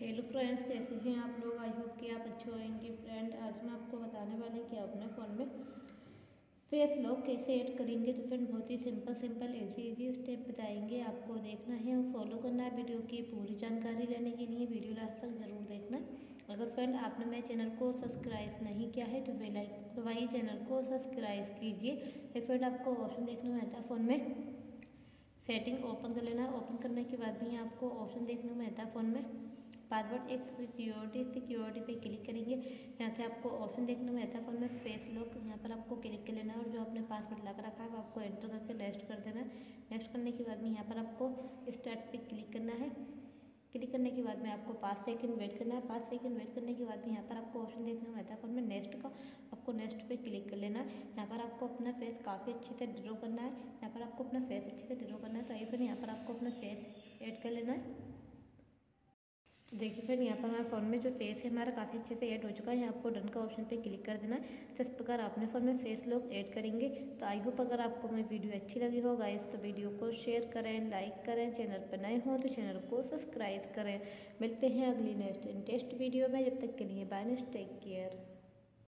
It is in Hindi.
हेलो फ्रेंड्स कैसे हैं आप लोग? आई होप कि आप अच्छे होंगे फ्रेंड आज मैं आपको बताने वाली कि आप अपने फ़ोन में फेस लॉक कैसे ऐड करेंगे। तो फ्रेंड बहुत ही simple simple easy easy step बताएँगे। आपको देखना है और फॉलो करना है वीडियो की पूरी जानकारी लेने के लिए। वीडियो लास्ट तक ज़रूर देखना। अगर फ्रेंड आपने मेरे चैनल को सब्सक्राइब नहीं किया है तो बेलाइक दबाइए चैनल को सब्सक्राइब कीजिए। फिर फ्रेंड आपको ऑप्शन देखने में आता है फ़ोन में। सेटिंग ओपन कर लेना। ओपन करने के बाद भी आपको ऑप्शन देखने में आता है फ़ोन में। पासवर्ड एक सिक्योरिटी सिक्योरिटी पे क्लिक करेंगे। यहाँ से आपको ऑप्शन देखने में आता है फ़ोन में फेस लॉक यहाँ पर आपको क्लिक कर लेना है और जो आपने पासवर्ड लगा रखा है, वो आपको एंटर करके नेक्स्ट कर देना है। नेक्स्ट करने के बाद में यहाँ पर आपको स्टार्ट पे क्लिक करना है। क्लिक करने के बाद में आपको पाँच सेकंड वेट करना है। पाँच सेकंड वेट करने के बाद में यहाँ पर आपको ऑप्शन देखने में आता है फ़ोन में नेक्स्ट का। आपको नेक्स्ट पे क्लिक कर लेना है। यहाँ पर आपको अपना फेस काफ़ी अच्छे से ड्रॉ करना है। यहाँ पर आपको अपना फेस अच्छे से ड्रॉ करना है। तो आई फिर यहाँ पर आपको अपना फेस ऐड कर लेना है। देखिए फ्रेंड यहाँ पर हमारे फ़ोन में जो फेस है, हमारा काफ़ी अच्छे से ऐड हो चुका है। यहाँ आपको डन का ऑप्शन पे क्लिक कर देना। है इस प्रकार अपने फ़ोन में फेस लोग ऐड करेंगे तो आई होप अगर आपको मेरी वीडियो अच्छी लगी हो गाइस तो वीडियो को शेयर करें लाइक करें चैनल पर नए हों तो चैनल को सब्सक्राइब करें। मिलते हैं अगली नेक्स्ट इंटेस्ट वीडियो में। जब तक के लिए बाय नेक्स्ट टेक केयर